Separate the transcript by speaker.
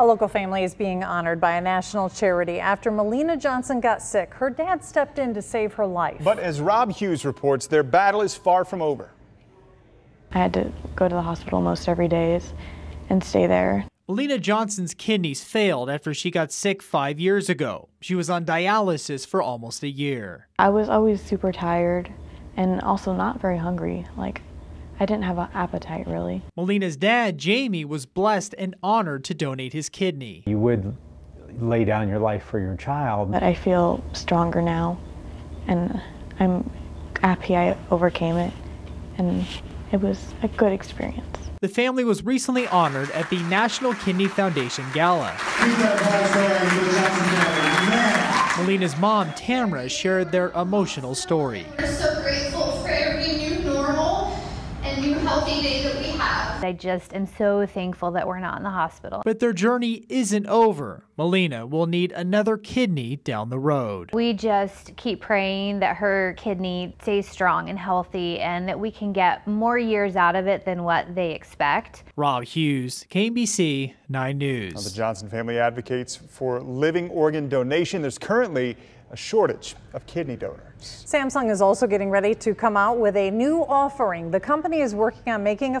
Speaker 1: A local family is being honored by a national charity after Melina Johnson got sick. Her dad stepped in to save her life.
Speaker 2: But as Rob Hughes reports, their battle is far from over.
Speaker 3: I had to go to the hospital most every day and stay there.
Speaker 4: Melina Johnson's kidneys failed after she got sick five years ago. She was on dialysis for almost a year.
Speaker 3: I was always super tired and also not very hungry. Like, I didn't have an appetite really.
Speaker 4: Melina's dad, Jamie, was blessed and honored to donate his kidney.
Speaker 5: You would lay down your life for your child.
Speaker 3: But I feel stronger now and I'm happy I overcame it and it was a good experience.
Speaker 4: The family was recently honored at the National Kidney Foundation Gala. Melina's mom, Tamra, shared their emotional story.
Speaker 6: We're so grateful for every new normal and new healthy day that we have.
Speaker 7: I just am so thankful that we're not in the hospital.
Speaker 4: But their journey isn't over. Melina will need another kidney down the road.
Speaker 7: We just keep praying that her kidney stays strong and healthy and that we can get more years out of it than what they expect.
Speaker 4: Rob Hughes, KMBC 9 News.
Speaker 2: Now, the Johnson family advocates for living organ donation. There's currently a shortage of kidney donors.
Speaker 1: Samsung is also getting ready to come out with a new offering. The company is working on making a